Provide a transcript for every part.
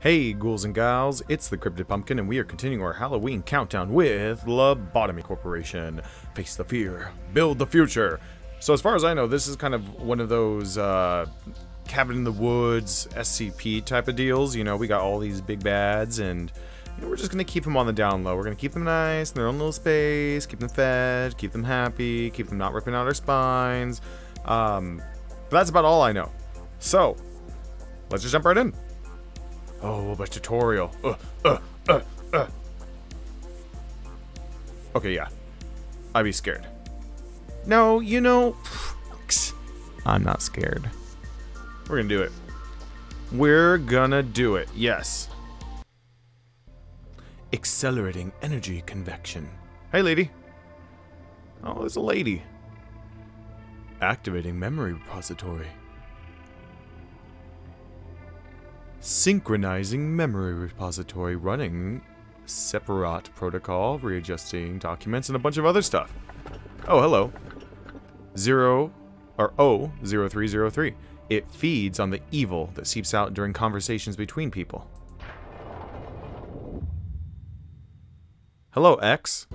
Hey, ghouls and gals, it's the Cryptid Pumpkin, and we are continuing our Halloween countdown with Lobotomy Corporation. Face the fear, build the future. So, as far as I know, this is kind of one of those uh, cabin in the woods SCP type of deals. You know, we got all these big bads, and you know, we're just gonna keep them on the down low. We're gonna keep them nice in their own little space, keep them fed, keep them happy, keep them not ripping out our spines. Um, but that's about all I know. So, let's just jump right in. Oh, but tutorial. Uh, uh, uh, uh. Okay, yeah. I'd be scared. No, you know, I'm not scared. We're gonna do it. We're gonna do it, yes. Accelerating energy convection. Hey, lady. Oh, there's a lady. Activating memory repository. Synchronizing memory repository running separate protocol, readjusting documents, and a bunch of other stuff. Oh, hello. Zero, or O, 0303. It feeds on the evil that seeps out during conversations between people. Hello, X.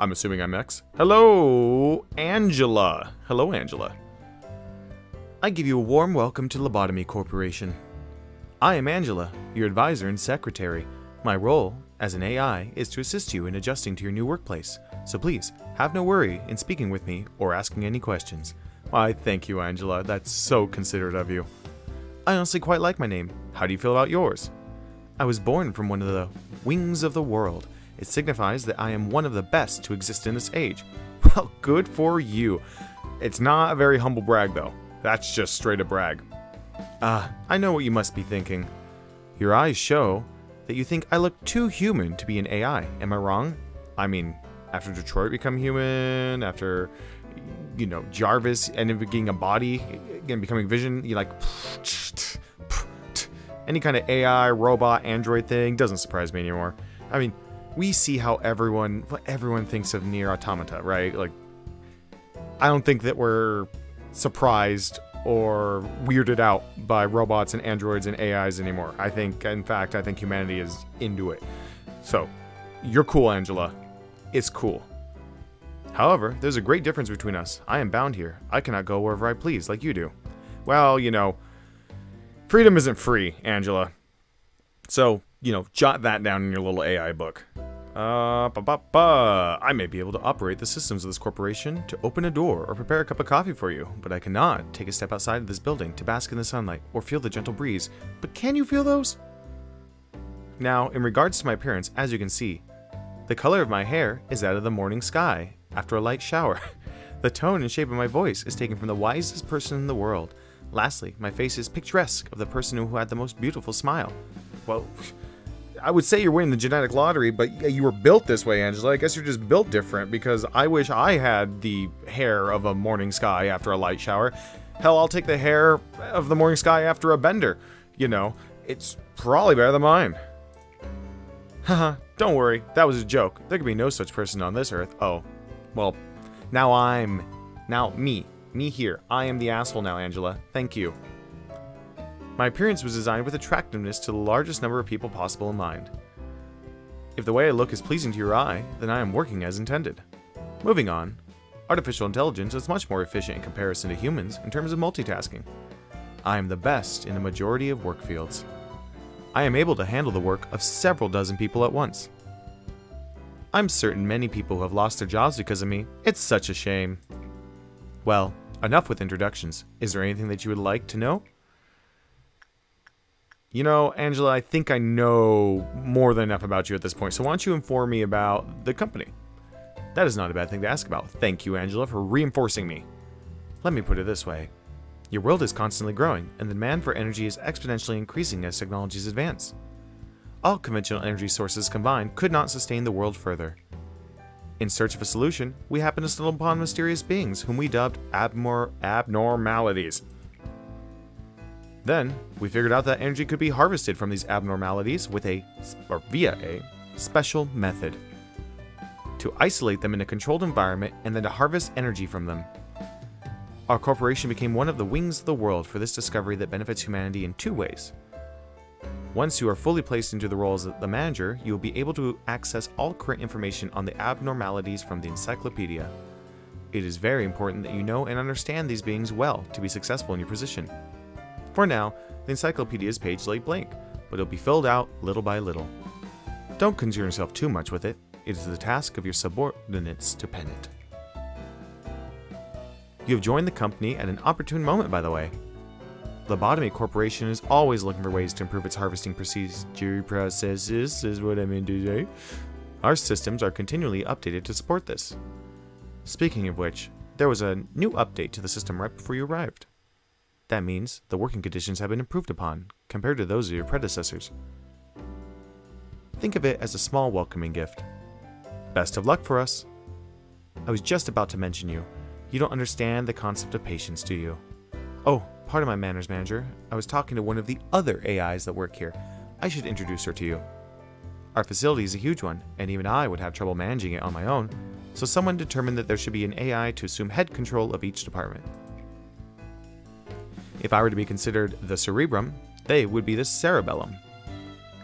I'm assuming I'm X. Hello, Angela. Hello, Angela. I give you a warm welcome to Lobotomy Corporation. I am Angela, your advisor and secretary. My role, as an AI, is to assist you in adjusting to your new workplace, so please, have no worry in speaking with me or asking any questions. Why, thank you, Angela. That's so considerate of you. I honestly quite like my name. How do you feel about yours? I was born from one of the wings of the world. It signifies that I am one of the best to exist in this age. Well, good for you. It's not a very humble brag, though. That's just straight a brag. Ah, I know what you must be thinking. Your eyes show that you think I look too human to be an AI. Am I wrong? I mean, after Detroit become human, after you know Jarvis ended up getting a body and becoming Vision, you like any kind of AI, robot, android thing doesn't surprise me anymore. I mean, we see how everyone what everyone thinks of Nier Automata, right? Like, I don't think that we're surprised or weirded out by robots and androids and AIs anymore. I think, in fact, I think humanity is into it. So, you're cool, Angela. It's cool. However, there's a great difference between us. I am bound here. I cannot go wherever I please, like you do. Well, you know, freedom isn't free, Angela. So, you know, jot that down in your little AI book. Uh, ba -ba. I may be able to operate the systems of this corporation to open a door or prepare a cup of coffee for you, but I cannot take a step outside of this building to bask in the sunlight or feel the gentle breeze. But can you feel those? Now, in regards to my appearance, as you can see, the color of my hair is that of the morning sky after a light shower. the tone and shape of my voice is taken from the wisest person in the world. Lastly, my face is picturesque of the person who had the most beautiful smile. Well, I would say you're winning the genetic lottery, but you were built this way, Angela. I guess you're just built different because I wish I had the hair of a morning sky after a light shower. Hell, I'll take the hair of the morning sky after a bender. You know, it's probably better than mine. Haha, don't worry, that was a joke. There could be no such person on this earth. Oh, well, now I'm. Now, me. Me here. I am the asshole now, Angela. Thank you. My appearance was designed with attractiveness to the largest number of people possible in mind. If the way I look is pleasing to your eye, then I am working as intended. Moving on, artificial intelligence is much more efficient in comparison to humans in terms of multitasking. I am the best in a majority of work fields. I am able to handle the work of several dozen people at once. I'm certain many people have lost their jobs because of me. It's such a shame. Well, enough with introductions. Is there anything that you would like to know? You know, Angela, I think I know more than enough about you at this point, so why don't you inform me about the company? That is not a bad thing to ask about. Thank you, Angela, for reinforcing me. Let me put it this way. Your world is constantly growing, and the demand for energy is exponentially increasing as technologies advance. All conventional energy sources combined could not sustain the world further. In search of a solution, we happened to stumble upon mysterious beings whom we dubbed abnor abnormalities. Then, we figured out that energy could be harvested from these abnormalities with a, or via a, special method. To isolate them in a controlled environment and then to harvest energy from them. Our corporation became one of the wings of the world for this discovery that benefits humanity in two ways. Once you are fully placed into the role as the manager, you will be able to access all current information on the abnormalities from the encyclopedia. It is very important that you know and understand these beings well to be successful in your position. For now, the encyclopedia's page lay blank, but it'll be filled out little by little. Don't concern yourself too much with it. It is the task of your subordinates to pen it. You have joined the company at an opportune moment, by the way. Lobotomy Corporation is always looking for ways to improve its harvesting procedure processes, is what I mean to say. Our systems are continually updated to support this. Speaking of which, there was a new update to the system right before you arrived. That means the working conditions have been improved upon, compared to those of your predecessors. Think of it as a small welcoming gift. Best of luck for us. I was just about to mention you. You don't understand the concept of patience, do you? Oh, Pardon my manners, manager. I was talking to one of the other AIs that work here. I should introduce her to you. Our facility is a huge one, and even I would have trouble managing it on my own, so someone determined that there should be an AI to assume head control of each department. If I were to be considered the cerebrum, they would be the cerebellum.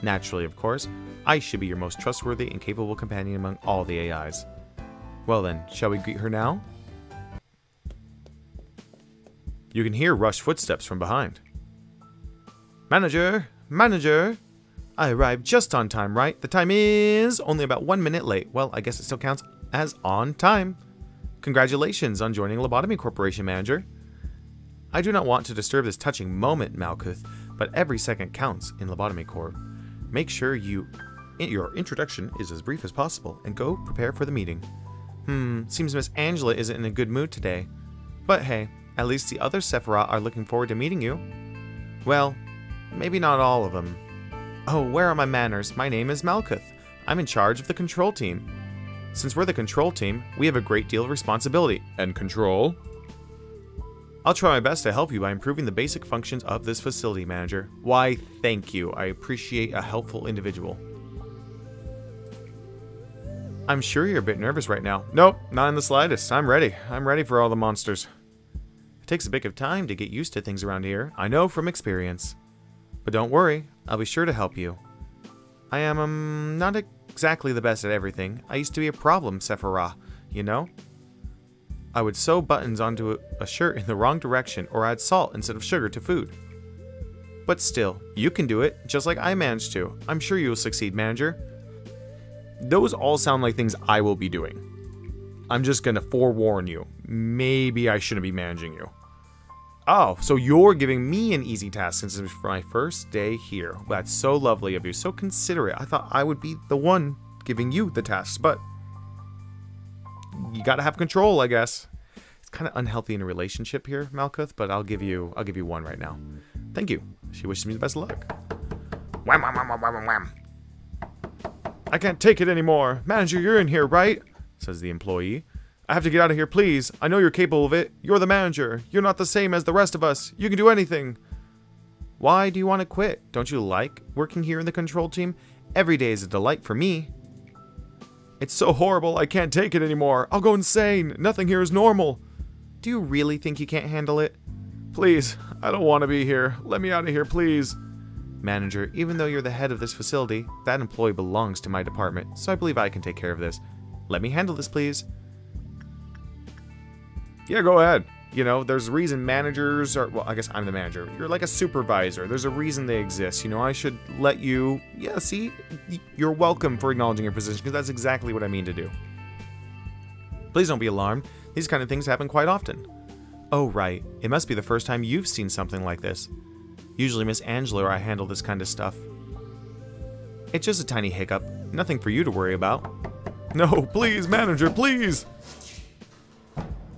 Naturally, of course, I should be your most trustworthy and capable companion among all the AIs. Well then, shall we greet her now? You can hear rushed footsteps from behind. Manager! Manager! I arrived just on time, right? The time is only about one minute late. Well, I guess it still counts as on time. Congratulations on joining Lobotomy Corporation, Manager. I do not want to disturb this touching moment, Malkuth, but every second counts in Lobotomy Corp. Make sure you your introduction is as brief as possible, and go prepare for the meeting. Hmm, seems Miss Angela isn't in a good mood today. But hey, at least the other Sephiroth are looking forward to meeting you. Well, maybe not all of them. Oh, where are my manners? My name is Malkuth. I'm in charge of the control team. Since we're the control team, we have a great deal of responsibility and control. I'll try my best to help you by improving the basic functions of this facility, manager. Why, thank you. I appreciate a helpful individual. I'm sure you're a bit nervous right now. Nope, not in the slightest. I'm ready. I'm ready for all the monsters. It takes a bit of time to get used to things around here, I know from experience. But don't worry, I'll be sure to help you. I am, um, not exactly the best at everything. I used to be a problem, Sephiroth, you know? I would sew buttons onto a shirt in the wrong direction or add salt instead of sugar to food. But still, you can do it, just like I managed to. I'm sure you will succeed, manager. Those all sound like things I will be doing. I'm just gonna forewarn you. Maybe I shouldn't be managing you. Oh, so you're giving me an easy task since it's my first day here. That's so lovely of you, so considerate. I thought I would be the one giving you the tasks, but you gotta have control, I guess. It's kind of unhealthy in a relationship here, Malkuth, but I'll give you I'll give you one right now. Thank you. She wishes me the best of luck. Wham, wham, wham, wham, wham. I can't take it anymore. Manager, you're in here, right? Says the employee. I have to get out of here, please. I know you're capable of it. You're the manager. You're not the same as the rest of us. You can do anything. Why do you want to quit? Don't you like working here in the control team? Every day is a delight for me. It's so horrible, I can't take it anymore. I'll go insane. Nothing here is normal. Do you really think you can't handle it? Please, I don't want to be here. Let me out of here, please. Manager, even though you're the head of this facility, that employee belongs to my department, so I believe I can take care of this. Let me handle this, please yeah, go ahead. You know, there's a reason managers are, well, I guess I'm the manager. You're like a supervisor. There's a reason they exist. You know, I should let you, yeah, see, you're welcome for acknowledging your position because that's exactly what I mean to do. Please don't be alarmed. These kind of things happen quite often. Oh, right. It must be the first time you've seen something like this. Usually Miss Angela or I handle this kind of stuff. It's just a tiny hiccup. Nothing for you to worry about. No, please, manager, please!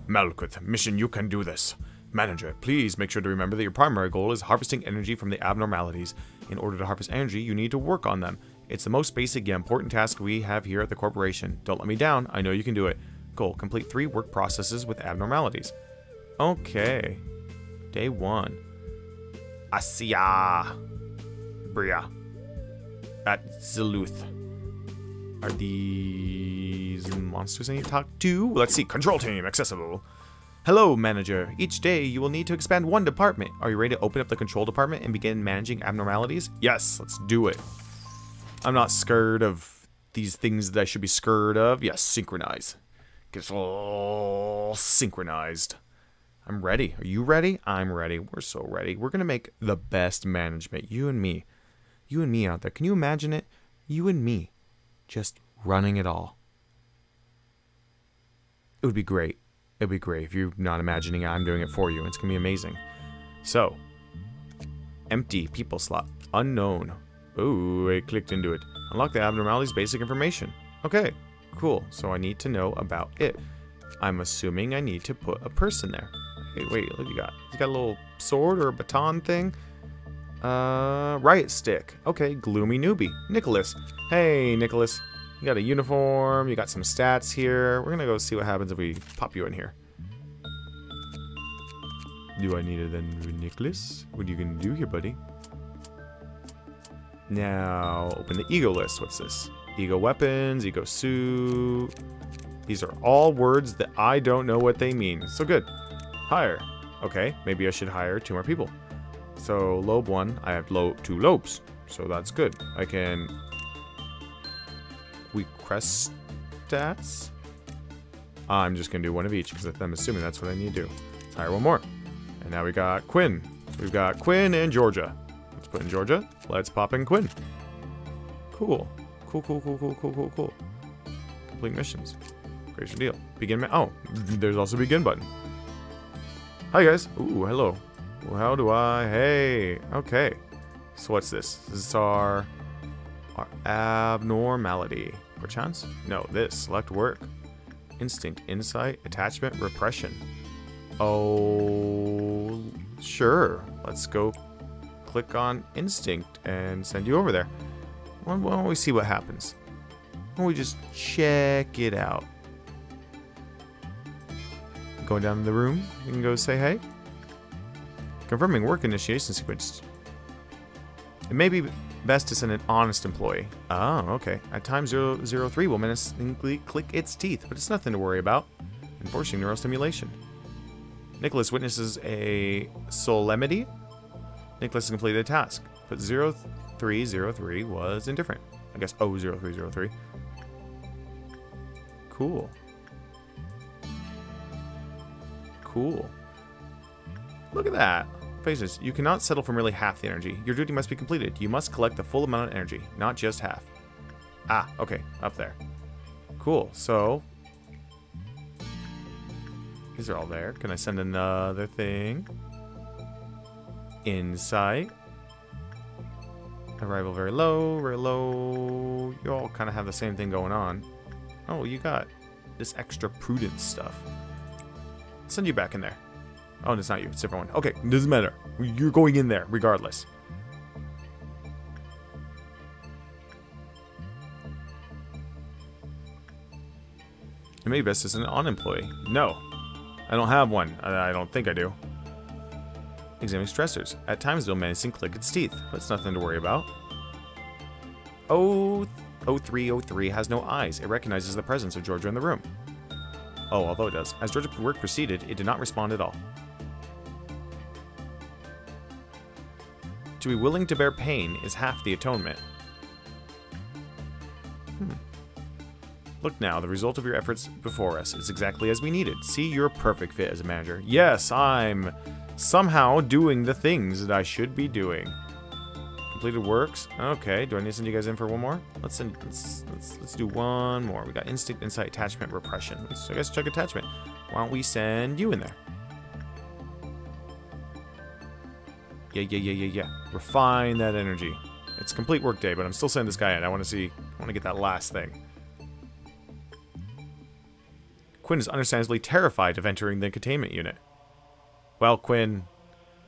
Malkuth, mission you can do this. Manager, please make sure to remember that your primary goal is harvesting energy from the abnormalities. In order to harvest energy, you need to work on them. It's the most basic yet important task we have here at the corporation. Don't let me down, I know you can do it. Goal, complete three work processes with abnormalities. Okay. Day one. Assiah. Briah. At Ziluth. Are these monsters I need to talk to? Let's see. Control team accessible. Hello, manager. Each day you will need to expand one department. Are you ready to open up the control department and begin managing abnormalities? Yes, let's do it. I'm not scared of these things that I should be scared of. Yes, synchronize. Get all synchronized. I'm ready. Are you ready? I'm ready. We're so ready. We're going to make the best management. You and me. You and me out there. Can you imagine it? You and me. Just running it all. It would be great. It'd be great if you're not imagining I'm doing it for you. It's to be amazing. So, empty people slot. Unknown. Ooh, I clicked into it. Unlock the abnormalities basic information. Okay, cool. So I need to know about it. I'm assuming I need to put a person there. Hey, wait, look you got. You got a little sword or a baton thing? Uh, riot stick. Okay, gloomy newbie. Nicholas. Hey, Nicholas. You got a uniform, you got some stats here. We're gonna go see what happens if we pop you in here. Do I need it then, Nicholas? What are you gonna do here, buddy? Now, open the ego list. What's this? Ego weapons, ego suit. These are all words that I don't know what they mean. So good. Hire. Okay, maybe I should hire two more people. So, lobe one, I have lo two lobes. So that's good. I can we crest stats? I'm just to do one of each because I'm assuming that's what I need to do. Let's hire one more. And now we got Quinn. We've got Quinn and Georgia. Let's put in Georgia. Let's pop in Quinn. Cool. Cool, cool, cool, cool, cool, cool, cool. Complete missions. Great deal. Begin. oh, there's also begin button. Hi guys. Ooh, hello. Well, how do I? Hey. Okay. So what's this? This is our our abnormality. Perchance? No, this. Select work. Instinct, insight, attachment, repression. Oh, sure. Let's go click on instinct and send you over there. Why don't we see what happens? Why don't we just check it out? Going down to the room, you can go say hey. Confirming work initiation sequence. It may be best to send an honest employee. Oh, okay. At time 003 will menacingly click its teeth, but it's nothing to worry about. Enforcing neural stimulation. Nicholas witnesses a solemnity. Nicholas has completed a task, but 0303 was indifferent. I guess 00303. Cool. Cool. Look at that. Phases. You cannot settle for merely half the energy. Your duty must be completed. You must collect the full amount of energy, not just half. Ah, okay. Up there. Cool. So... These are all there. Can I send another thing? Insight. Arrival very low, very low. You all kind of have the same thing going on. Oh, you got this extra prudence stuff. send you back in there. Oh, it's not you. It's everyone. Okay, it doesn't matter. You're going in there, regardless. It may be best as an unemployee. No. I don't have one. I don't think I do. Examining stressors. At times it'll menacing click its teeth, it's nothing to worry about. Oh, 0303 has no eyes. It recognizes the presence of Georgia in the room. Oh, although it does. As Georgia's work proceeded, it did not respond at all. To be willing to bear pain is half the atonement. Hmm. Look now, the result of your efforts before us is exactly as we needed. See, you're a perfect fit as a manager. Yes, I'm somehow doing the things that I should be doing. Completed works. Okay, do I need to send you guys in for one more? Let's send, let's let's let's do one more. We got instinct, insight, attachment, repression. Let's I guess check attachment. Why don't we send you in there? Yeah, yeah, yeah, yeah, yeah. Refine that energy. It's complete workday, but I'm still sending this guy in. I want to see, I want to get that last thing. Quinn is understandably terrified of entering the containment unit. Well, Quinn,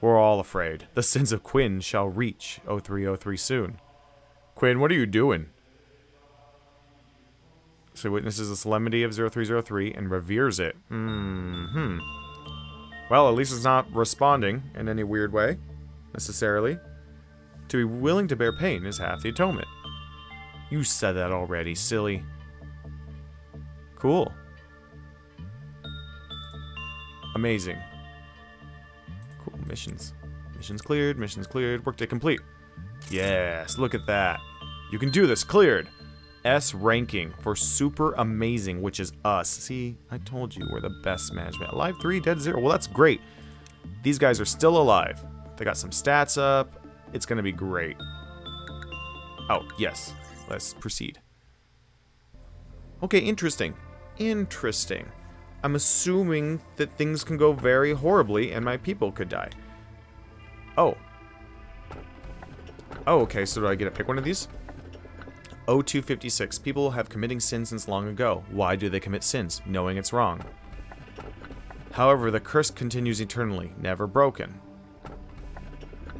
we're all afraid. The sins of Quinn shall reach 0303 soon. Quinn, what are you doing? So he witnesses the solemnity of 0303 and reveres it. Mm hmm. Well, at least it's not responding in any weird way necessarily. To be willing to bear pain is half the atonement. You said that already, silly. Cool. Amazing. Cool. Missions. Missions cleared. Missions cleared. Workday complete. Yes, look at that. You can do this. Cleared. S ranking for super amazing, which is us. See, I told you we're the best management. Alive 3, dead 0. Well, that's great. These guys are still alive. They got some stats up. It's going to be great. Oh, yes. Let's proceed. Okay, interesting. Interesting. I'm assuming that things can go very horribly and my people could die. Oh. Oh, okay, so do I get to pick one of these? 0256. People have committing sins since long ago. Why do they commit sins? Knowing it's wrong. However, the curse continues eternally, never broken.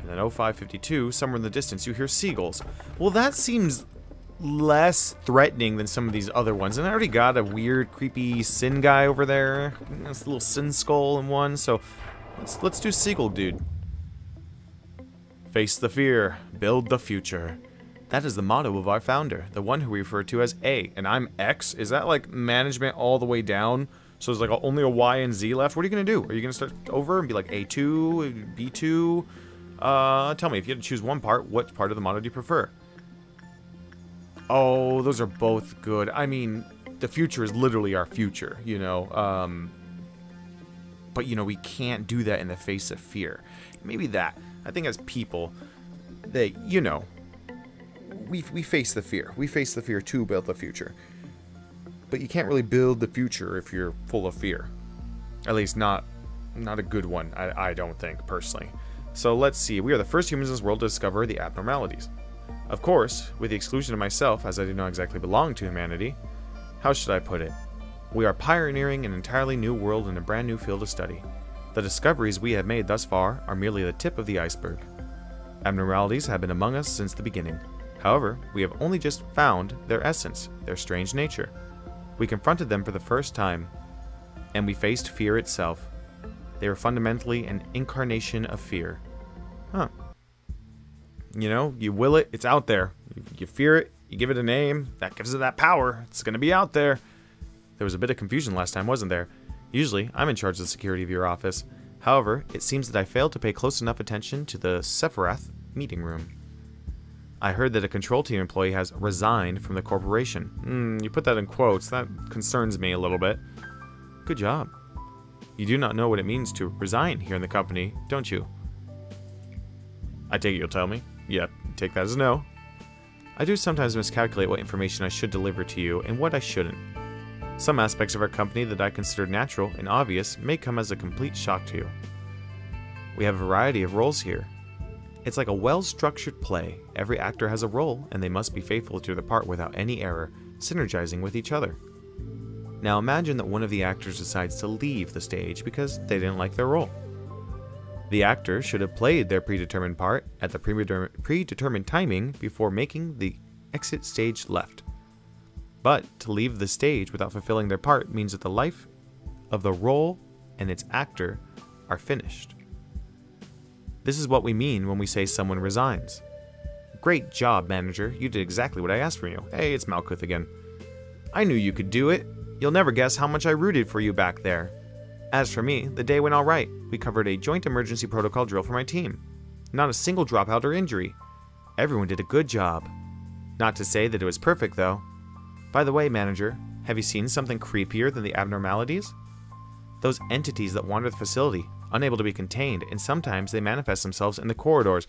And then 0552, somewhere in the distance, you hear seagulls. Well, that seems less threatening than some of these other ones. And I already got a weird, creepy sin guy over there. a little sin skull in one, so let's let's do seagull dude. Face the fear, build the future. That is the motto of our founder, the one who we refer to as A, and I'm X. Is that like management all the way down? So there's like only a Y and Z left. What are you gonna do? Are you gonna start over and be like A2, B2? Uh, tell me, if you had to choose one part, what part of the motto do you prefer? Oh, those are both good. I mean, the future is literally our future, you know. Um, but, you know, we can't do that in the face of fear. Maybe that. I think as people, they, you know, we, we face the fear. We face the fear to build the future. But you can't really build the future if you're full of fear. At least not not a good one, I, I don't think, personally. So let's see. We are the first humans in this world to discover the abnormalities. Of course, with the exclusion of myself, as I do not exactly belong to humanity. How should I put it? We are pioneering an entirely new world in a brand new field of study. The discoveries we have made thus far are merely the tip of the iceberg. Abnormalities have been among us since the beginning. However, we have only just found their essence, their strange nature. We confronted them for the first time, and we faced fear itself. They were fundamentally an incarnation of fear. Huh. You know, you will it, it's out there. You, fear it, you give it a name, that gives it that power. It's going to be out there. There was a bit of confusion last time, wasn't there? Usually, I'm in charge of the security of your office. However, it seems that I failed to pay close enough attention to the Sephiroth meeting room. I heard that a control team employee has resigned from the corporation. Hmm, you put that in quotes. That concerns me a little bit. Good job. You do not know what it means to resign here in the company, don't you? I take it you'll tell me. Yep, take that as a no. I do sometimes miscalculate what information I should deliver to you and what I shouldn't. Some aspects of our company that I consider natural and obvious may come as a complete shock to you. We have a variety of roles here, it's like a well structured play. Every actor has a role, and they must be faithful to the part without any error, synergizing with each other. Now imagine that one of the actors decides to leave the stage because they didn't like their role. The actor should have played their predetermined part at the predetermined timing before making the exit stage left. But to leave the stage without fulfilling their part means that the life of the role and its actor are finished. This is what we mean when we say someone resigns. Great job, manager. You did exactly what I asked from you. Hey, it's Malkuth again. I knew you could do it. You'll never guess how much I rooted for you back there. As for me, the day went alright. We covered a joint emergency protocol drill for my team. Not a single dropout or injury. Everyone did a good job. Not to say that it was perfect, though. By the way, manager, have you seen something creepier than the abnormalities? Those entities that wander the facility, unable to be contained, and sometimes they manifest themselves in the corridors.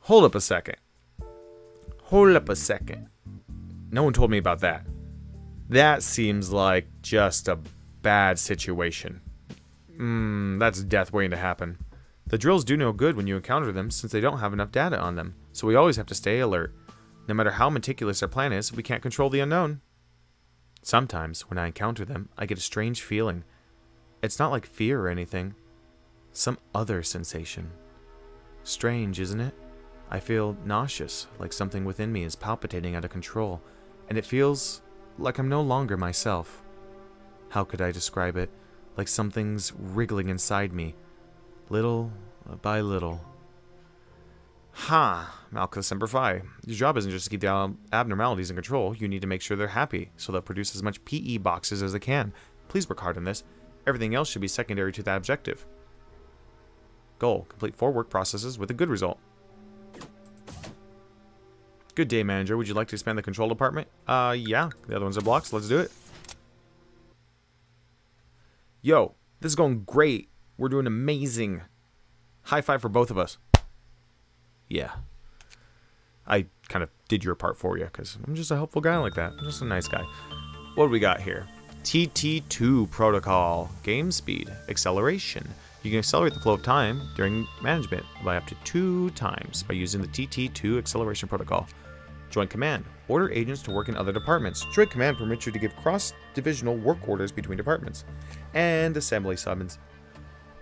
Hold up a second. Hold up a second. No one told me about that. That seems like just a bad situation. Mmm, that's death waiting to happen. The drills do no good when you encounter them since they don't have enough data on them, so we always have to stay alert. No matter how meticulous our plan is, we can't control the unknown. Sometimes, when I encounter them, I get a strange feeling it's not like fear or anything. Some other sensation. Strange, isn't it? I feel nauseous, like something within me is palpitating out of control, and it feels like I'm no longer myself. How could I describe it? Like something's wriggling inside me, little by little. Ha! Malkuth Semper Fi. Your job isn't just to keep the abnormalities in control, you need to make sure they're happy, so they'll produce as much PE boxes as they can. Please work hard on this. Everything else should be secondary to that objective. Goal. Complete four work processes with a good result. Good day, manager. Would you like to expand the control department? Uh, yeah. The other ones are blocks. Let's do it. Yo, this is going great. We're doing amazing. High five for both of us. Yeah. I kind of did your part for you because I'm just a helpful guy like that. I'm just a nice guy. What do we got here? TT2 protocol. Game speed. Acceleration. You can accelerate the flow of time during management by up to two times by using the TT2 acceleration protocol. Joint Command. Order agents to work in other departments. Joint Command permits you to give cross-divisional work orders between departments. And Assembly Summons.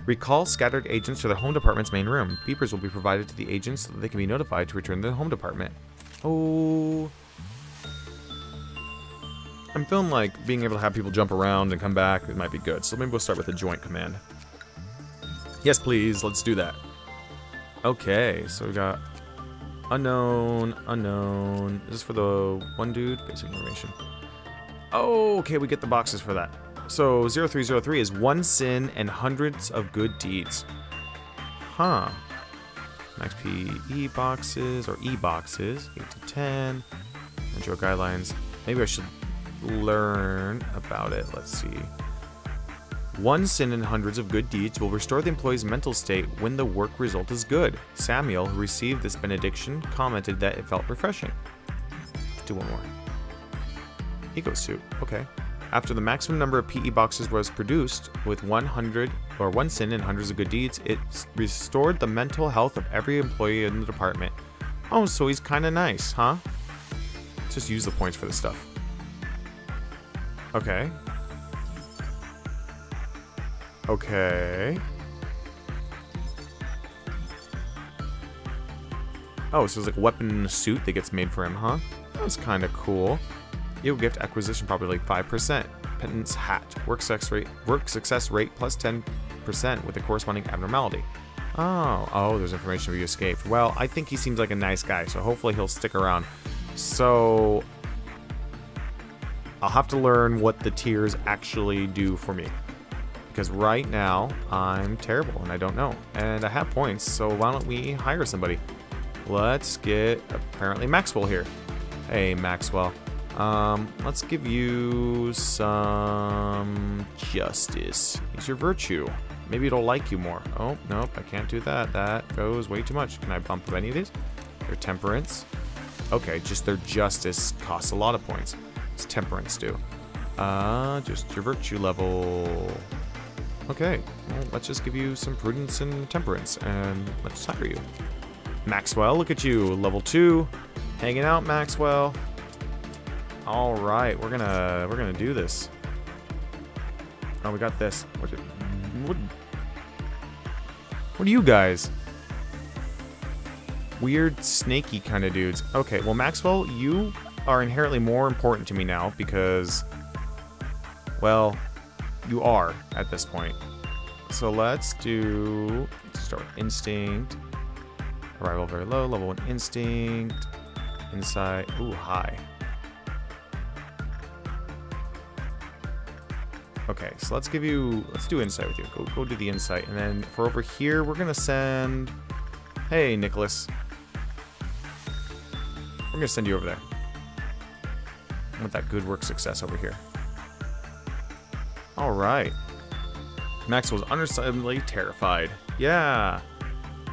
Recall scattered agents to their home department's main room. Beepers will be provided to the agents so that they can be notified to return to the home department. Oh... I'm feeling like being able to have people jump around and come back, it might be good. So maybe we'll start with a joint command. Yes, please. Let's do that. Okay, so we got unknown, unknown. This Is for the one dude? Basic information. Oh, okay, we get the boxes for that. So 0303 is one sin and hundreds of good deeds. Huh. Max P E boxes or E boxes, 8 to 10. Intro guidelines. Maybe I should learn about it. Let's see. One sin and hundreds of good deeds will restore the employee's mental state when the work result is good. Samuel, who received this benediction, commented that it felt refreshing. Let's do one more. Ego suit. Okay. After the maximum number of PE boxes was produced, with 100 or one sin and hundreds of good deeds, it restored the mental health of every employee in the department. Oh, so he's kind of nice, huh? Just use the points for this stuff. Okay. Okay. Oh, so it's like a weapon suit that gets made for him, huh? That's kind of cool. You'll gift acquisition probably like 5%. Penance hat. Work success rate work success rate plus 10% with a corresponding abnormality. Oh, oh, there's information where you escaped. Well, I think he seems like a nice guy, so hopefully he'll stick around. So, I'll have to learn what the tiers actually do for me. Because right now, I'm terrible and I don't know. And I have points, so why don't we hire somebody? Let's get, apparently, Maxwell here. Hey, Maxwell. Um, let's give you some justice. Use your virtue. Maybe it'll like you more. Oh, nope, I can't do that. That goes way too much. Can I bump any of these? Their temperance. Okay, just their justice costs a lot of points. What's temperance do? Uh, just your virtue level. Okay, well, let's just give you some prudence and temperance, and let's hire you. Maxwell, look at you, level two, hanging out, Maxwell. All right, we're gonna we're gonna do this. Oh, we got this. What? What, what are you guys? Weird, snaky kind of dudes. Okay, well, Maxwell, you are inherently more important to me now because, well, you are at this point. So let's do, let's start with Instinct. Arrival very low, level 1 Instinct. Insight, ooh, high. Okay, so let's give you, let's do Insight with you. Go, go do the Insight. And then for over here, we're to send, hey, Nicholas. We're to send you over there with that good work success over here. Alright. Max was understandably terrified. Yeah.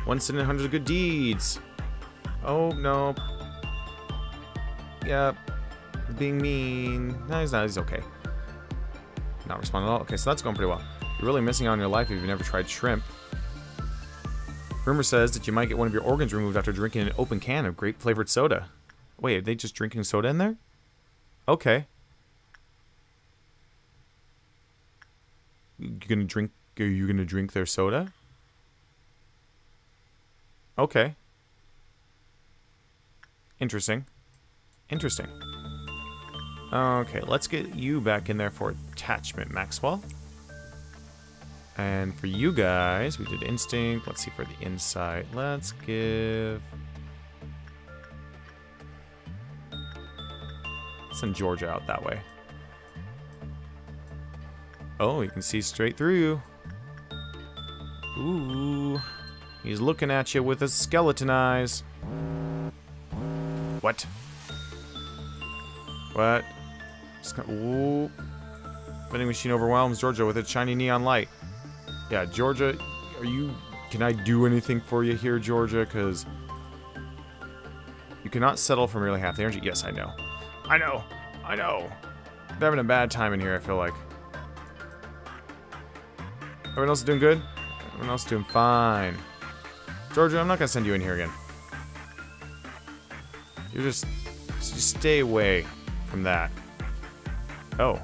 One sin and hundreds of good deeds. Oh, no. Yep. Being mean. No, he's not. He's okay. Not responding at all. Okay, so that's going pretty well. You're really missing out on your life if you've never tried shrimp. Rumor says that you might get one of your organs removed after drinking an open can of grape-flavored soda. Wait, are they just drinking soda in there? Okay. You gonna drink? Are you gonna drink their soda? Okay. Interesting. Interesting. Okay, let's get you back in there for attachment, Maxwell. And for you guys, we did instinct. Let's see for the insight. Let's give send Georgia out that way. Oh, he can see straight through you. Ooh. He's looking at you with his skeleton eyes. What? What? Ooh. Vending machine overwhelms Georgia with its shiny neon light. Yeah, Georgia, are you... Can I do anything for you here, Georgia? Because... You cannot settle for merely half the energy. Yes, I know. I know. I know. They're having a bad time in here, I feel like. Everyone else doing good? Everyone else doing fine. Georgia, I'm not gonna send you in here again. You're just... Just stay away from that. Oh.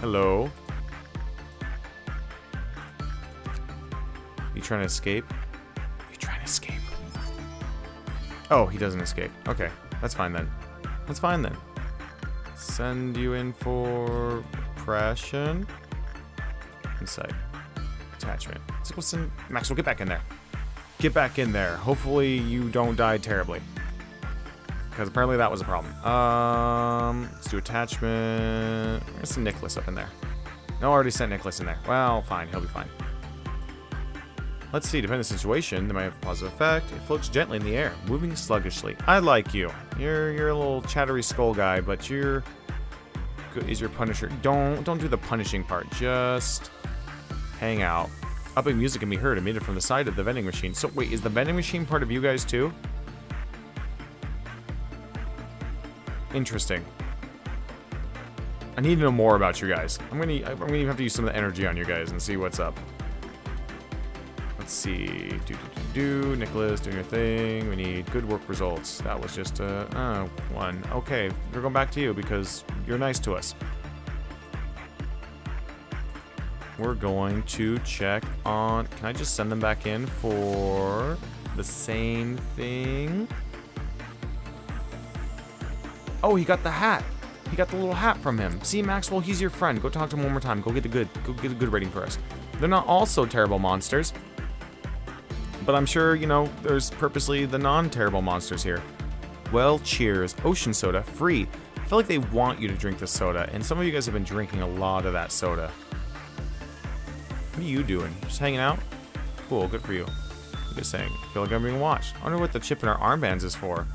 Hello? You trying to escape? You trying to escape? Oh, he doesn't escape. Okay, that's fine then. That's fine then. Send you in for oppression. Insight. Attachment. Go send Maxwell, get back in there. Get back in there. Hopefully you don't die terribly. Because apparently that was a problem. Um, let's do attachment. There's some Nicholas up in there. No, I already sent Nicholas in there. Well, fine. He'll be fine. Let's see, depending on the situation, they might have a positive effect. It floats gently in the air, moving sluggishly. I like you. You're you're a little chattery skull guy, but you're good is your punisher. Don't don't do the punishing part. Just hang out. Upping music can be heard emitted from the side of the vending machine. So wait, is the vending machine part of you guys too? Interesting. I need to know more about you guys. I'm gonna I'm gonna have to use some of the energy on you guys and see what's up. Let's see. Do do do do. Nicholas, doing your thing. We need good work results. That was just a uh, one. Okay, we're going back to you because you're nice to us. We're going to check on. Can I just send them back in for the same thing? Oh, he got the hat. He got the little hat from him. See, Maxwell, he's your friend. Go talk to him one more time. Go get the good. Go get a good rating for us. They're not all so terrible monsters. But I'm sure, you know, there's purposely the non-terrible monsters here. Well, cheers. Ocean soda, free. I feel like they want you to drink the soda, and some of you guys have been drinking a lot of that soda. What are you doing? Just hanging out? Cool, good for you. I'm just saying. I feel like I'm being watched. I wonder what the chip in our armbands is for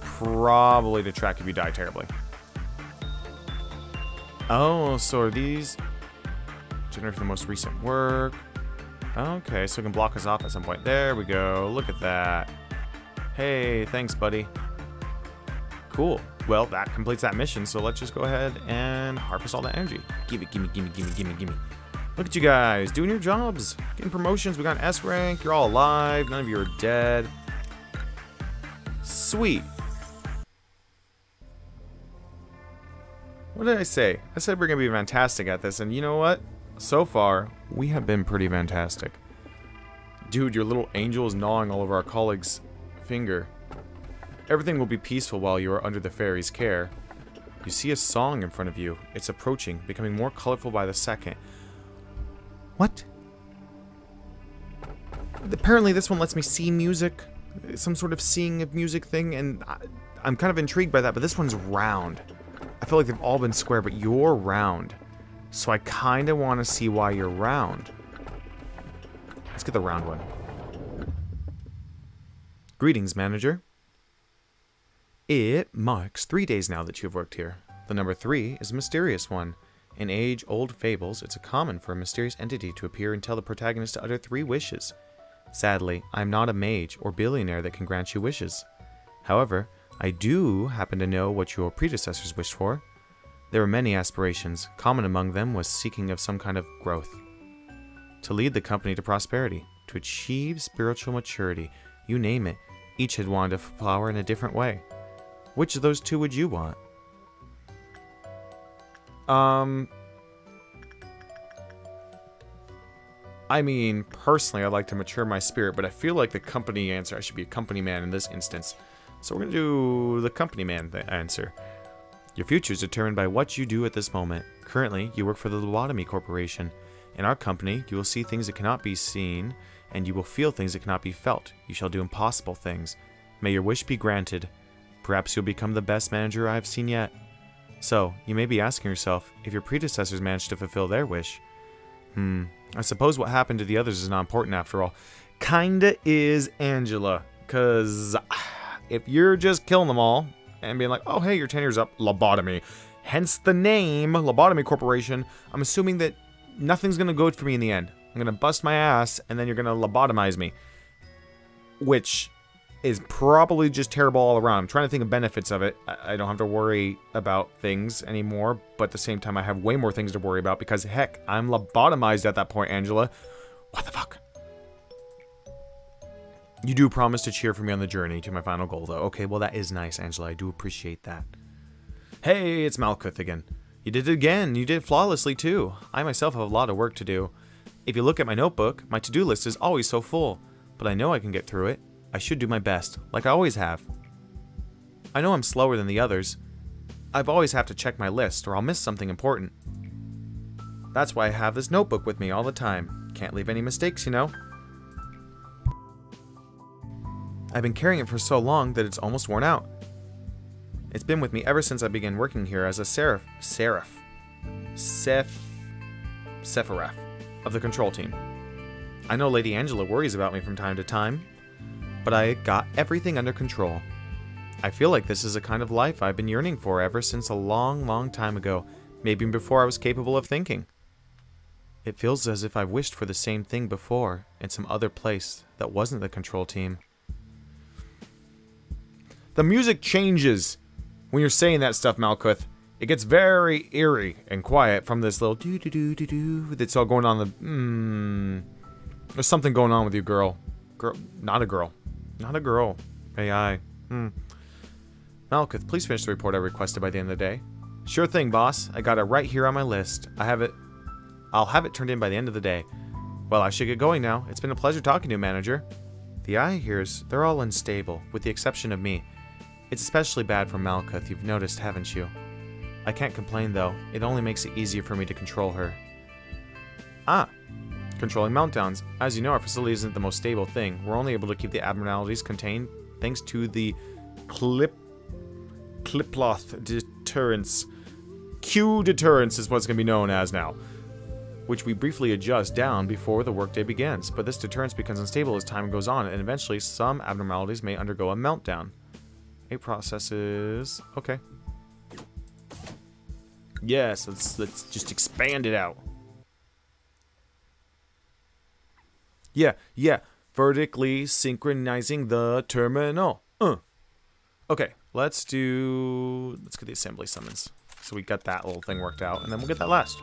probably to track if you die terribly. Oh, so are these... Generate for the most recent work. Okay, so we can block us off at some point. There we go. Look at that. Hey, thanks, buddy. Cool. Well, that completes that mission, so let's just go ahead and harvest all that energy. Give it, gimme, gimme, gimme, gimme, gimme. Look at you guys, doing your jobs, getting promotions. We got an S rank, you're all alive, none of you are dead. Sweet. What did I say? I said we're to be fantastic at this, and you know what? So far, we have been pretty fantastic. Dude, your little angel is gnawing all over our colleague's finger. Everything will be peaceful while you are under the fairy's care. You see a song in front of you. It's approaching, becoming more colorful by the second. What? Apparently this one lets me see music. Some sort of seeing of music thing, and I, I'm kind of intrigued by that, but this one's round. I feel like they've all been square, but you're round. So I kind of want to see why you're round. Let's get the round one. Greetings, manager. It marks three days now that you've worked here. The number three is a mysterious one. In age-old fables, it's a common for a mysterious entity to appear and tell the protagonist to utter three wishes. Sadly, I'm not a mage or billionaire that can grant you wishes. However, I do happen to know what your predecessors wished for. There were many aspirations, common among them was seeking of some kind of growth. To lead the company to prosperity, to achieve spiritual maturity, you name it, each had wanted to flower in a different way. Which of those two would you want? Um... I mean, personally, I'd like to mature my spirit, but I feel like the company answer, I should be a company man in this instance. So we're going to do the company man answer. Your future is determined by what you do at this moment. Currently, you work for the Lobotomy Corporation. In our company, you will see things that cannot be seen, and you will feel things that cannot be felt. You shall do impossible things. May your wish be granted. Perhaps you'll become the best manager I have seen yet. So, you may be asking yourself if your predecessors managed to fulfill their wish. Hmm, I suppose what happened to the others is not important after all. Kinda is Angela, because if you're just killing them all and being like, oh, hey, your tenure's up, lobotomy, hence the name, Lobotomy Corporation, I'm assuming that nothing's gonna go for me in the end. I'm gonna bust my ass, and then you're gonna lobotomize me. Which is probably just terrible all around. I'm trying to think of benefits of it. I don't have to worry about things anymore, but at the same time, I have way more things to worry about because, heck, I'm lobotomized at that point, Angela. What the fuck? You do promise to cheer for me on the journey to my final goal, though. Okay, well, that is nice, Angela. I do appreciate that. Hey, it's Malkuth again. You did it again. You did flawlessly, too. I myself have a lot of work to do. If you look at my notebook, my to-do list is always so full, but I know I can get through it. I should do my best, like I always have. I know I'm slower than the others. I've always have to check my list, or I'll miss something important. That's why I have this notebook with me all the time. Can't leave any mistakes, you know? I've been carrying it for so long that it's almost worn out. It's been with me ever since I began working here as a seraph, seraph, Seph, Sephiroth of the control team. I know Lady Angela worries about me from time to time, but I got everything under control. I feel like this is a kind of life I've been yearning for ever since a long, long time ago, maybe before I was capable of thinking. It feels as if I've wished for the same thing before in some other place that wasn't the control team. The music changes when you're saying that stuff, Malkuth. It gets very eerie and quiet from this little doo doo doo doo doo that's all going on. The hmm, there's something going on with you, girl. Girl, not a girl, not a girl. AI. Hmm. Malkuth, please finish the report I requested by the end of the day. Sure thing, boss. I got it right here on my list. I have it. I'll have it turned in by the end of the day. Well, I should get going now. It's been a pleasure talking to you, manager. The eye hears they're all unstable, with the exception of me. It's especially bad for Malkuth, you've noticed, haven't you? I can't complain though, it only makes it easier for me to control her. Ah, controlling meltdowns. As you know, our facility isn't the most stable thing. We're only able to keep the abnormalities contained thanks to the clip Qliphoth deterrence. Q deterrence is what's going to be known as now. Which we briefly adjust down before the workday begins, but this deterrence becomes unstable as time goes on, and eventually some abnormalities may undergo a meltdown. Eight processes. Okay. Yes, let's let's just expand it out. Yeah, yeah. Vertically synchronizing the terminal. Uh. Okay, let's do let's get the assembly summons. So we got that little thing worked out, and then we'll get that last.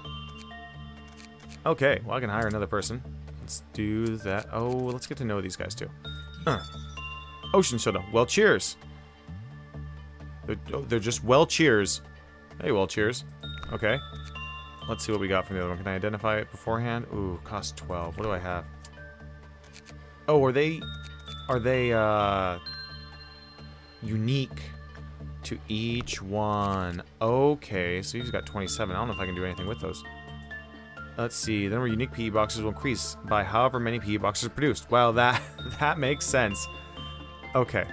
Okay, well I can hire another person. Let's do that. Oh, let's get to know these guys too. Uh. Ocean soda. Well, cheers. They're, oh, they're just well cheers. Hey, well cheers. Okay. Let's see what we got from the other one. Can I identify it beforehand? Ooh, cost 12. What do I have? Oh, are they... Are they, uh... Unique to each one. Okay, so he's got 27. I don't know if I can do anything with those. Let's see. Then our unique PE boxes will increase by however many PE boxes are produced. Well, that that makes sense. Okay.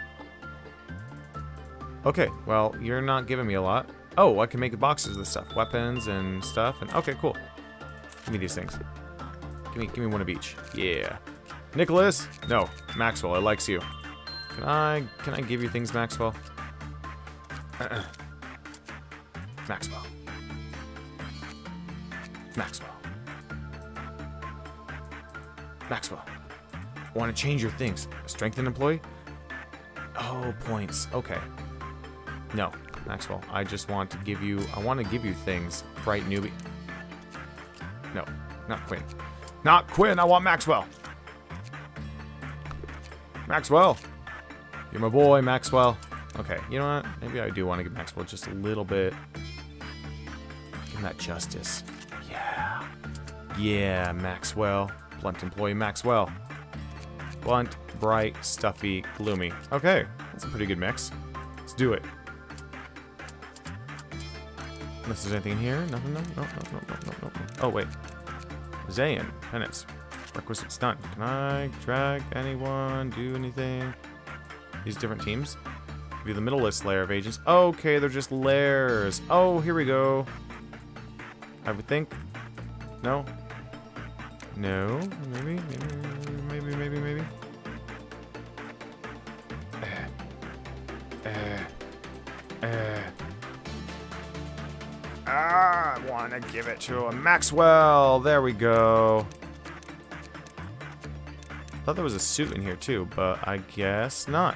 Okay, well, you're not giving me a lot. Oh, I can make boxes with stuff. Weapons and stuff. And Okay, cool. Give me these things. Give me, give me one of each. Yeah. Nicholas? No, Maxwell, it likes you. Can I, can I give you things, Maxwell? Maxwell. Maxwell. Maxwell. Want to change your things. Strengthen employee? Oh, points. Okay. No, Maxwell. I just want to give you... I want to give you things. Bright newbie. No, not Quinn. Not Quinn! I want Maxwell! Maxwell! You're my boy, Maxwell. Okay, you know what? Maybe I do want to give Maxwell just a little bit... Give him that justice. Yeah. Yeah, Maxwell. Blunt employee Maxwell. Blunt, bright, stuffy, gloomy. Okay, that's a pretty good mix. Let's do it. Unless there's anything in here. Nothing. No. No. No. No. No. No. no. Oh wait. Zayn. Penance. Requisite stunt. Can I drag anyone? Do anything? These different teams. Be the middle-list layer of agents. Okay, they're just layers. Oh, here we go. I would think. No. No. Maybe. Maybe. Maybe. Maybe. Maybe. Uh. Uh. Want to give it to a Maxwell. There we go. Thought there was a suit in here too, but I guess not.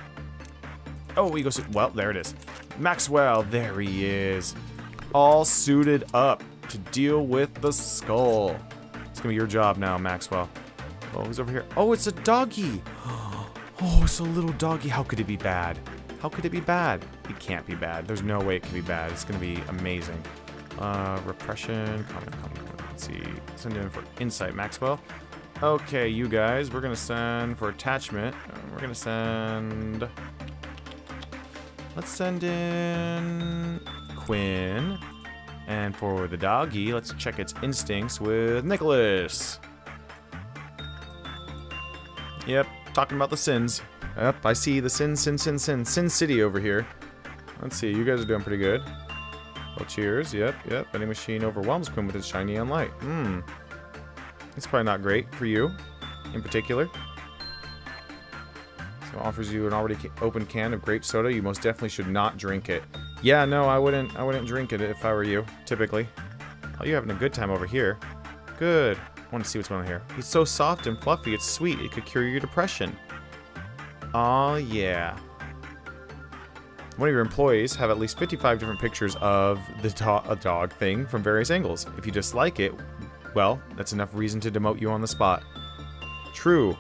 Oh, EGO suit. Well, there it is. Maxwell, there he is. All suited up to deal with the skull. It's gonna be your job now, Maxwell. Oh, who's over here? Oh, it's a doggy. Oh, it's a little doggy. How could it be bad? How could it be bad? It can't be bad. There's no way it can be bad. It's gonna be amazing. Uh, repression. Comment, comment, comment. Let's see. Send in for insight, Maxwell. Okay, you guys, we're gonna send for attachment. uh, We're gonna send. Let's send in Quinn. And for the doggy, let's check its instincts with Nicholas. Yep, talking about the sins. Yep, I see the sin, sin, sin, sin, sin city over here. Let's see, you guys are doing pretty good. Well, cheers. Yep, yep. Any machine overwhelms Quinn with its shiny neon light. Hmm. It's probably not great for you, in particular. So offers you an already open can of grape soda. You most definitely should not drink it. Yeah, no, I wouldn't. I wouldn't drink it if I were you. Typically. Oh, you're having a good time over here. Good. I want to see what's going on here. It's so soft and fluffy. It's sweet. It could cure your depression. Oh yeah. One of your employees have at least 55 different pictures of the do- dog thing from various angles. If you dislike it, well, that's enough reason to demote you on the spot. True.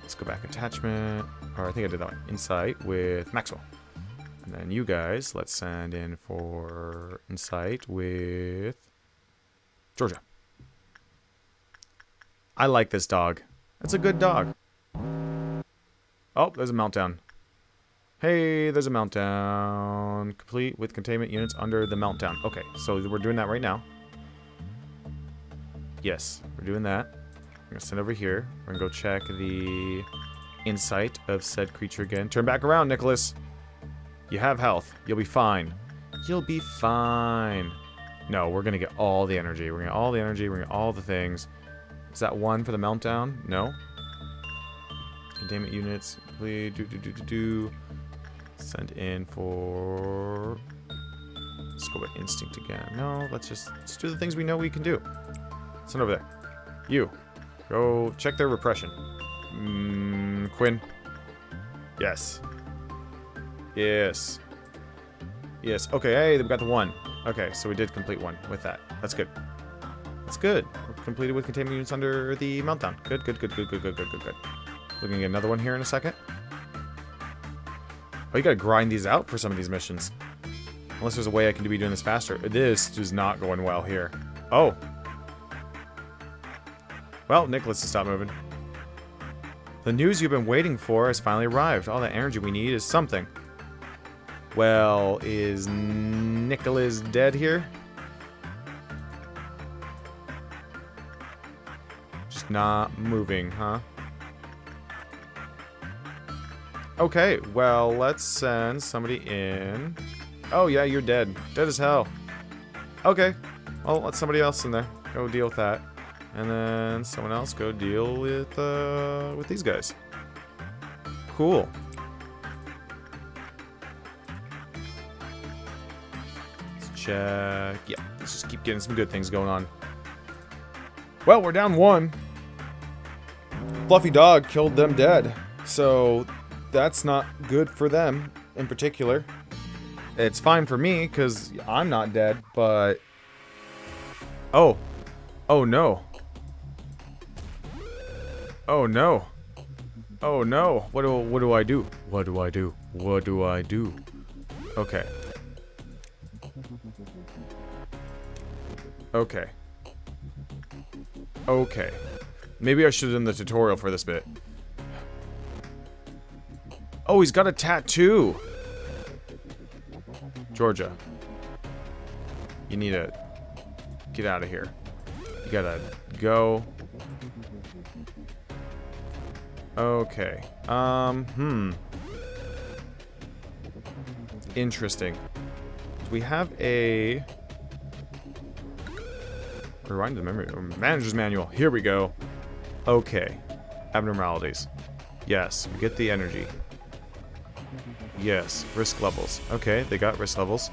Let's go back attachment. Or I think I did that one. Insight with Maxwell. And then you guys, let's send in for Insight with Georgia. I like this dog. It's a good dog. Oh, there's a meltdown. Hey, there's a meltdown. Complete with containment units under the meltdown. Okay, so we're doing that right now. Yes, we're doing that. I'm gonna send over here. We're gonna go check the insight of said creature again. Turn back around, Nicholas. You have health. You'll be fine. You'll be fine. No, we're gonna get all the energy. We're gonna get all the energy. We're gonna get all the things. Is that one for the meltdown? No. Containment units. Please do do do do do. Send in for. Let's go with instinct again. No, let's just let's do the things we know we can do. Send over there. You. Go check their repression. Mm, Quinn. Yes. Yes. Yes. Okay, hey, we got the one. Okay, so we did complete one with that. That's good. That's good. We're completed with containment units under the meltdown. Good, good, good, good, good, good, good, good, good. We're gonna get another one here in a second. Oh, you gotta grind these out for some of these missions. Unless there's a way I can be doing this faster. This is not going well here. Oh. Well, Nicholas has stopped moving. The news you've been waiting for has finally arrived. All the energy we need is something. Well, is Nicholas dead here? Just not moving, huh? Okay, well, let's send somebody in. Oh, yeah, you're dead. Dead as hell. Okay. Well, let somebody else in there. Go deal with that. And then someone else go deal with, uh, with these guys. Cool. Let's check. Yeah, let's just keep getting some good things going on. Well, we're down one. Fluffy dog killed them dead. So that's not good for them in particular. It's fine for me because I'm not dead, but. Oh. Oh no. Oh no. Oh no. What do what do I do? What do I do? What do I do? Okay. Okay. Okay. Maybe I should have done the tutorial for this bit. Oh, he's got a tattoo. Georgia. You need to get out of here. You gotta go. Okay. Um, hmm. Interesting. We have a... Rewind the memory. Manager's manual. Here we go. Okay. Abnormalities. Yes, we get the energy. Yes, risk levels. Okay, they got risk levels.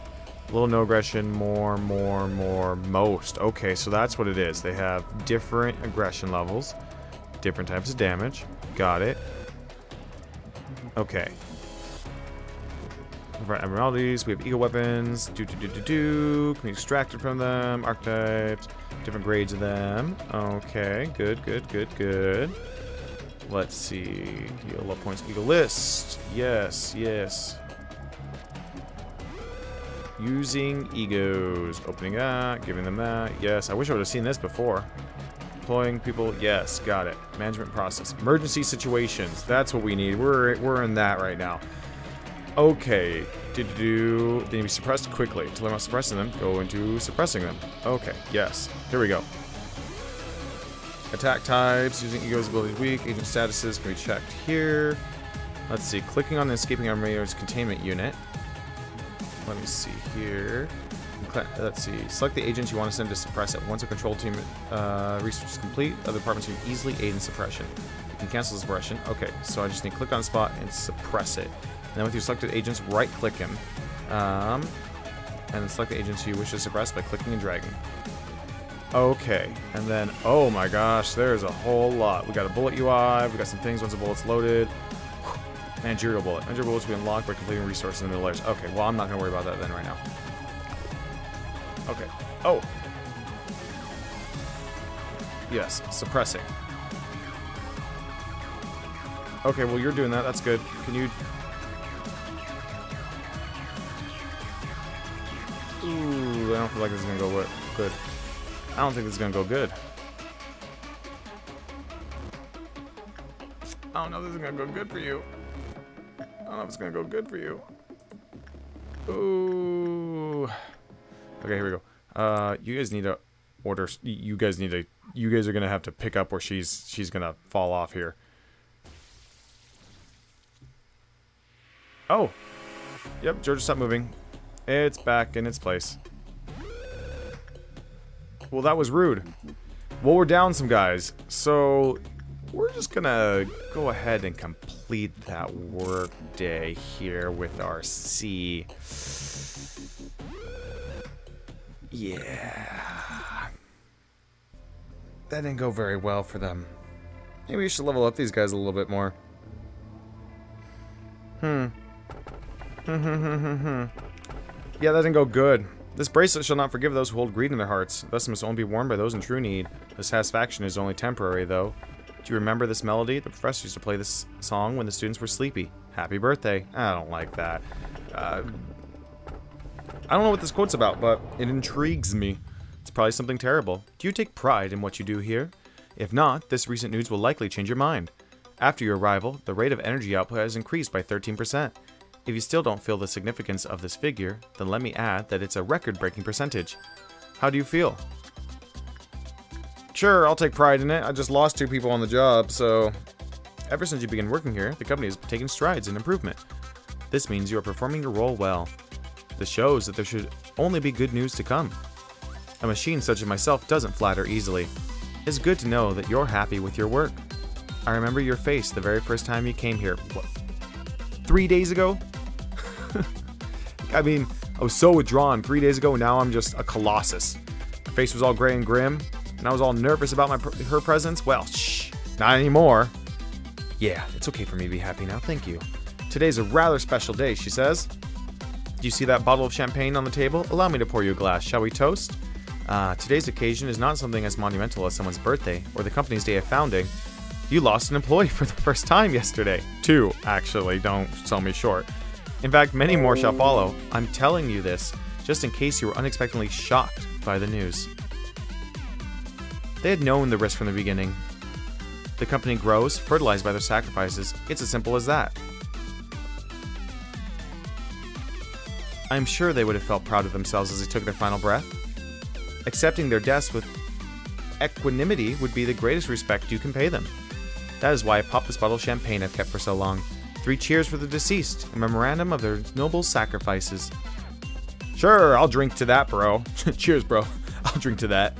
A little no aggression, more, more, more, most. Okay, so that's what it is. They have different aggression levels, different types of damage. Got it. Okay. Right, abnormalities. We have EGO weapons. Do do do do do. Can be extracted from them. Archetypes. Different grades of them. Okay. Good. Good. Good. Good. Let's see. Heal love points. Eagle list. Yes. Yes. Using egos. Opening that. Giving them that. Yes. I wish I would have seen this before. Deploying people. Yes. Got it. Management process. Emergency situations. That's what we need. We're we're in that right now. Okay. Did do they need to be suppressed quickly. To learn about suppressing them, go into suppressing them. Okay, yes. Here we go. Attack types, using ego's abilities weak, agent statuses can be checked here. Let's see, clicking on the escaping armor's containment unit. Let me see here. Let's see. Select the agents you want to send to suppress it. Once a control team uh, research is complete, other departments can easily aid in suppression. You can cancel suppression. Okay, so I just need to click on spot and suppress it. And then with your selected agents, right-click him. Um, and select the agents you wish to suppress by clicking and dragging. Okay, and then, oh my gosh, there's a whole lot. We got a bullet UI, we got some things once the bullet's loaded. Managerial bullet. Managerial bullets will be unlocked by completing resources in the middle layers. Okay, well, I'm not to worry about that then right now. Okay. Oh! Yes, suppressing. Okay, well, you're doing that. That's good. Can you Ooh, I don't feel like this is gonna go good. I don't think this is gonna go good. I don't know if this is gonna go good for you. I don't know if it's gonna go good for you. Ooh. Okay, here we go. Uh, you guys need to order. You guys need to. You guys are gonna have to pick up where she's she's gonna fall off here. Oh. Yep, George, stop moving. It's back in its place. Well, that was rude. Well, we're down some guys, so we're just gonna go ahead and complete that work day here with our C. Yeah. That didn't go very well for them. Maybe we should level up these guys a little bit more. Hmm. Hmm hmm hmm hmm hmm. Yeah, that didn't go good. This bracelet shall not forgive those who hold greed in their hearts. Thus must only be worn by those in true need. The satisfaction is only temporary, though. Do you remember this melody? The professor used to play this song when the students were sleepy. Happy birthday. I don't like that. Uh, I don't know what this quote's about, but it intrigues me. It's probably something terrible. Do you take pride in what you do here? If not, this recent news will likely change your mind. After your arrival, the rate of energy output has increased by 13%. If you still don't feel the significance of this figure, then let me add that it's a record-breaking percentage. How do you feel? Sure, I'll take pride in it. I just lost two people on the job, so... Ever since you began working here, the company has taken strides in improvement. This means you are performing your role well. This shows that there should only be good news to come. A machine such as myself doesn't flatter easily. It's good to know that you're happy with your work. I remember your face the very first time you came here. What? Three days ago? I mean, I was so withdrawn three days ago, now I'm just a colossus. Her face was all gray and grim, and I was all nervous about my her presence. Well, shh, not anymore. Yeah, it's okay for me to be happy now, thank you. Today's a rather special day, she says. Do you see that bottle of champagne on the table? Allow me to pour you a glass. Shall we toast? Uh, today's occasion is not something as monumental as someone's birthday or the company's day of founding. You lost an employee for the first time yesterday. Two, actually, don't sell me short. In fact, many more shall follow. I'm telling you this just in case you were unexpectedly shocked by the news. They had known the risk from the beginning. The company grows, fertilized by their sacrifices. It's as simple as that. I'm sure they would have felt proud of themselves as they took their final breath. Accepting their deaths with equanimity would be the greatest respect you can pay them. That is why I popped this bottle of champagne I've kept for so long. Three cheers for the deceased, a memorandum of their noble sacrifices. Sure, I'll drink to that, bro. cheers, bro. I'll drink to that.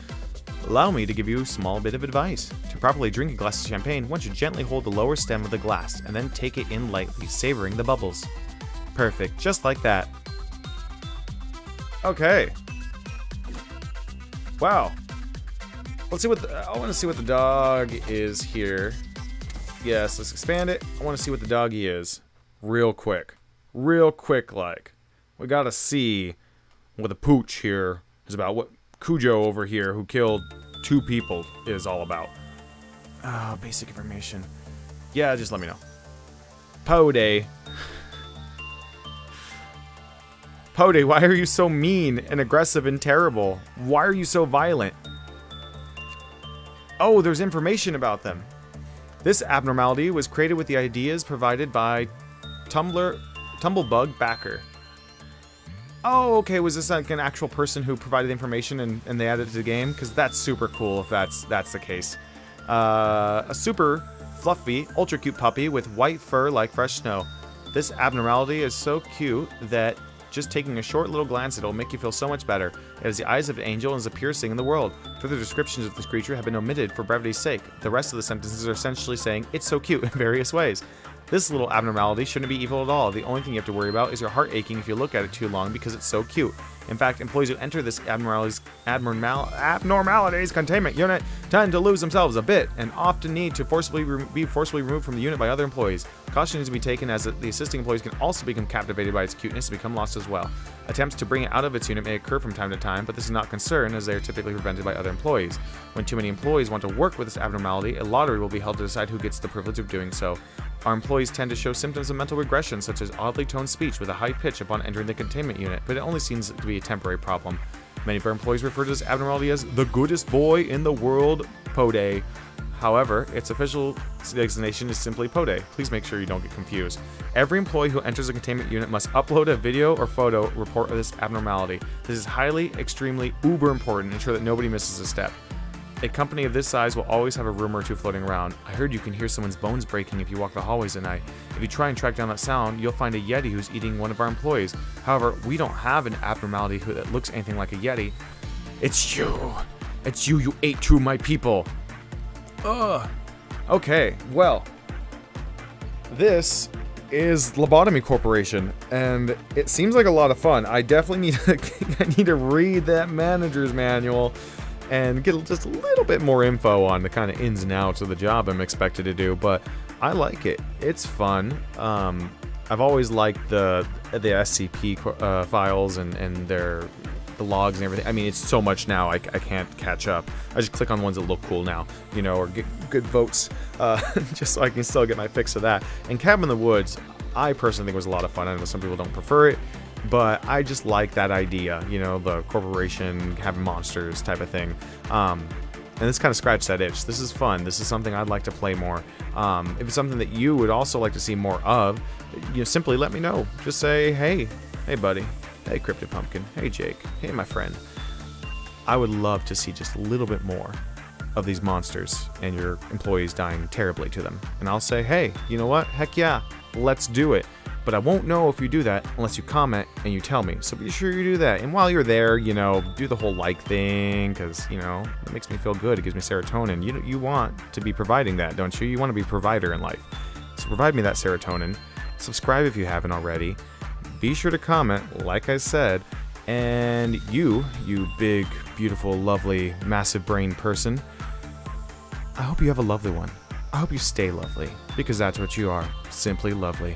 Allow me to give you a small bit of advice. To properly drink a glass of champagne, one should gently hold the lower stem of the glass and then take it in lightly, savoring the bubbles. Perfect, just like that. Okay. Wow. Let's see what the, I want to see what the dog is here. Yes, let's expand it. I want to see what the doggy is real quick. Real quick like. We got to see what the pooch here is about. What Cujo over here who killed two people is all about. Oh, basic information. Yeah, just let me know. Ppodae. Ppodae, why are you so mean and aggressive and terrible? Why are you so violent? Oh, there's information about them. This abnormality was created with the ideas provided by Tumblr Tumblbug Backer. Oh, okay. Was this like an actual person who provided the information and, and they added it to the game? Because that's super cool if that's that's the case. Uh, a super fluffy, ultra cute puppy with white fur like fresh snow. This abnormality is so cute that just taking a short little glance at it will make you feel so much better. It has the eyes of an angel and is the purest thing in the world. Further descriptions of this creature have been omitted for brevity's sake. The rest of the sentences are essentially saying, it's so cute in various ways. This little abnormality shouldn't be evil at all. The only thing you have to worry about is your heart aching if you look at it too long because it's so cute. In fact, employees who enter this abnormalities, abnormal, abnormalities containment unit tend to lose themselves a bit and often need to forcibly be forcibly removed from the unit by other employees. Caution needs to be taken as the assisting employees can also become captivated by its cuteness and become lost as well. Attempts to bring it out of its unit may occur from time to time, but this is not concern as they are typically prevented by other employees. When too many employees want to work with this abnormality, a lottery will be held to decide who gets the privilege of doing so. Our employees tend to show symptoms of mental regression, such as oddly toned speech with a high pitch upon entering the containment unit, but it only seems to be a temporary problem. Many of our employees refer to this abnormality as the goodest boy in the world, Ppodae. However, its official designation is simply Ppodae. Please make sure you don't get confused. Every employee who enters a containment unit must upload a video or photo report of this abnormality. This is highly, extremely, uber important ensure that nobody misses a step. A company of this size will always have a rumor or two floating around. I heard you can hear someone's bones breaking if you walk the hallways at night. If you try and track down that sound, you'll find a Yeti who's eating one of our employees. However, we don't have an abnormality that looks anything like a Yeti. It's you. It's you, you ate two my people. Ugh. Okay, well. This is Lobotomy Corporation, and it seems like a lot of fun. I definitely need to, I need to read that manager's manual and get just a little bit more info on the kind of ins and outs of the job I'm expected to do. But I like it. It's fun. Um, I've always liked the the SCP uh, files and and their the logs and everything. I mean, it's so much now. I, I can't catch up. I just click on ones that look cool now, you know, or get good votes, uh, just so I can still get my fix of that. And Cabin in the Woods, I personally think was a lot of fun. I know some people don't prefer it but I just like that idea, you know, the corporation having monsters type of thing. Um, and this kind of scratched that itch. This is fun. This is something I'd like to play more. Um, if it's something that you would also like to see more of, you know, simply let me know. Just say, hey, hey, buddy. Hey, Cryptid Pumpkin. Hey, Jake. Hey, my friend. I would love to see just a little bit more of these monsters and your employees dying terribly to them. And I'll say, hey, you know what? Heck yeah, let's do it. But I won't know if you do that unless you comment and you tell me. So be sure you do that. And while you're there, you know, do the whole like thing because, you know, it makes me feel good. It gives me serotonin. You, you want to be providing that, don't you? You want to be provider in life. So provide me that serotonin. Subscribe if you haven't already. Be sure to comment, like I said. And you, you big, beautiful, lovely, massive brain person, I hope you have a lovely one. I hope you stay lovely, because that's what you are simply lovely.